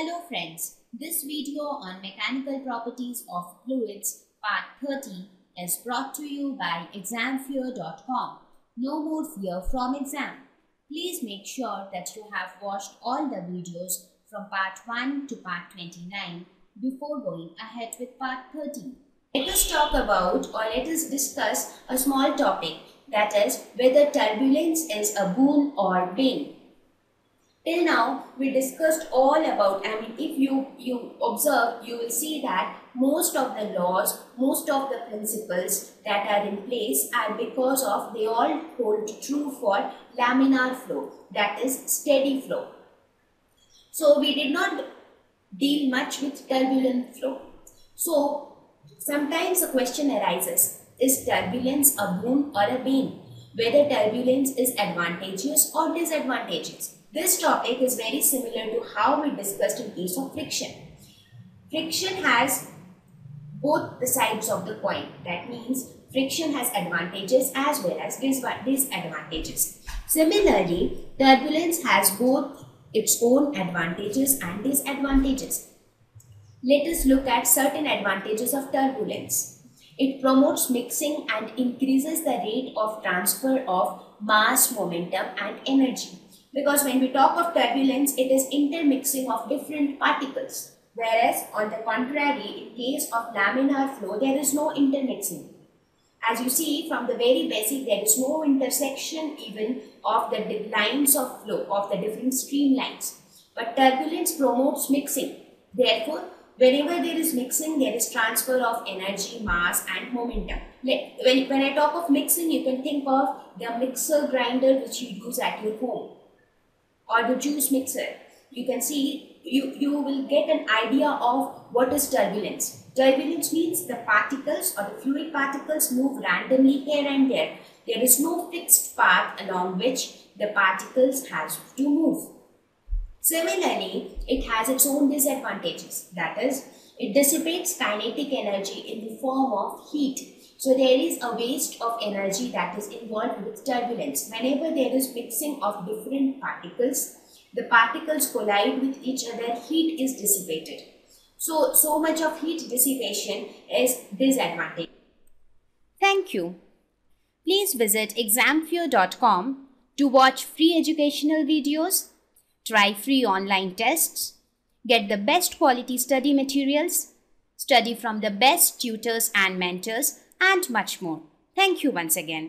Hello friends, this video on mechanical properties of fluids part 30 is brought to you by examfear.com. No more fear from exam. Please make sure that you have watched all the videos from part 1 to part 29 before going ahead with part 30. Let us talk about or let us discuss a small topic that is whether turbulence is a boon or bane. Till now, we discussed all about, I mean, if you, you observe, you will see that most of the laws, most of the principles that are in place are because of, they all hold true for laminar flow, that is steady flow. So, we did not deal much with turbulent flow. So, sometimes a question arises, is turbulence a boon or a bane? Whether turbulence is advantageous or disadvantageous. This topic is very similar to how we discussed in case of friction. Friction has both the sides of the coin. That means friction has advantages as well as disadvantages. Similarly, turbulence has both its own advantages and disadvantages. Let us look at certain advantages of turbulence. It promotes mixing and increases the rate of transfer of mass, momentum and energy. Because when we talk of turbulence, it is intermixing of different particles. Whereas on the contrary, in case of laminar flow, there is no intermixing. As you see from the very basic, there is no intersection even of the lines of flow of the different streamlines. But turbulence promotes mixing. Therefore, whenever there is mixing, there is transfer of energy, mass and momentum. When, when I talk of mixing, you can think of the mixer grinder which you use at your home or the juice mixer, you can see, you, you will get an idea of what is turbulence. Turbulence means the particles or the fluid particles move randomly here and there. There is no fixed path along which the particles has to move. Similarly, it has its own disadvantages. That is, it dissipates kinetic energy in the form of heat so there is a waste of energy that is involved with turbulence. Whenever there is mixing of different particles, the particles collide with each other, heat is dissipated. So, so much of heat dissipation is disadvantage. Thank you. Please visit examfear.com to watch free educational videos, try free online tests, get the best quality study materials, study from the best tutors and mentors, and much more. Thank you once again.